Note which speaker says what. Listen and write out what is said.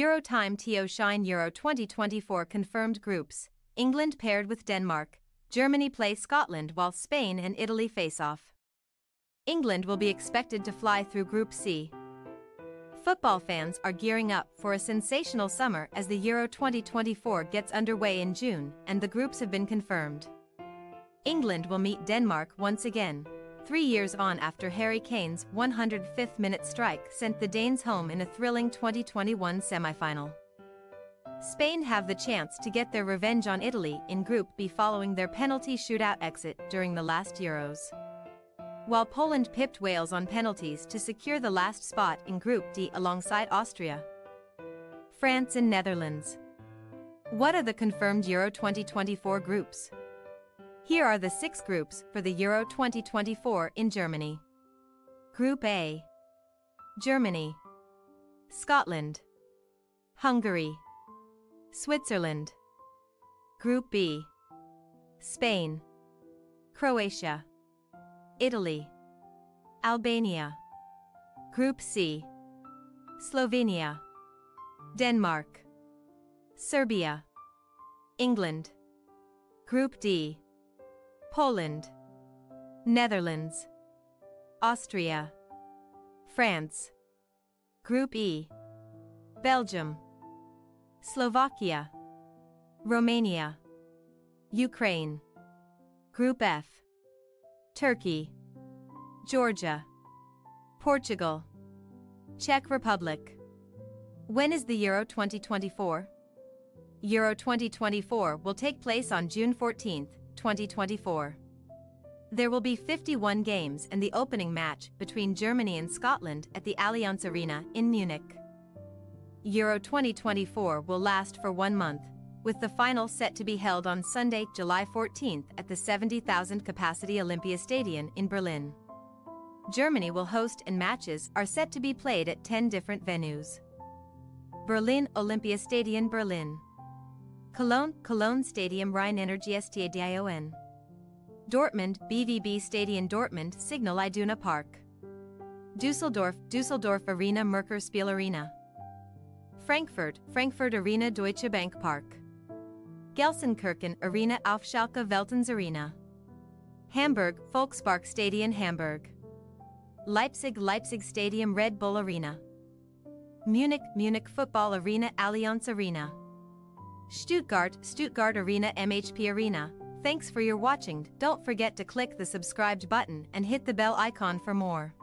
Speaker 1: Showtime TO Shine Euro 2024 confirmed groups. England paired with Denmark. Germany play Scotland while Spain and Italy face off. England will be expected to fly through Group C. Football fans are gearing up for a sensational summer as the Euro 2024 gets underway in June and the groups have been confirmed. England will meet Denmark once again, three years on after Harry Kane's 105th minute strike sent the Danes home in a thrilling 2021 semi-final. Spain have the chance to get their revenge on Italy in Group B following their penalty shootout exit during the last Euros. While Poland pipped Wales on penalties to secure the last spot in Group D alongside Austria. France and Netherlands. What are the confirmed Euro 2024 groups? Here are the six groups for the Euro 2024 in Germany. Group A. Germany, Scotland, Hungary, Switzerland. Group B. Spain, Croatia, Italy, Albania. Group C. Slovenia, Denmark, Serbia, England. Group D Poland, Netherlands, Austria, France, Group E, Belgium, Slovakia, Romania, Ukraine, Group F, Turkey, Georgia, Portugal, Czech Republic. When is the Euro 2024? Euro 2024 will take place on June 14, 2024. There will be 51 games and the opening match between Germany and Scotland at the Allianz Arena in Munich. Euro 2024 will last for one month, with the final set to be held on Sunday, July 14th at the 70,000 capacity Olympiastadion in Berlin. Germany will host and matches are set to be played at 10 different venues. Berlin Olympiastadion Berlin Cologne, Cologne Stadium Rhein Energy Stadion. Dortmund, BVB Stadion Dortmund Signal Iduna Park. Dusseldorf, Dusseldorf Arena Merkur Spiel Arena. Frankfurt, Frankfurt Arena Deutsche Bank Park. Gelsenkirchen Arena auf Schalke Arena. Hamburg, Volkspark Stadion Hamburg. Leipzig, Leipzig Stadium Red Bull Arena. Munich, Munich Football Arena Allianz Arena. Stuttgart, Stuttgart Arena MHP Arena. Thanks for your watching. Don't forget to click the subscribed button and hit the bell icon for more.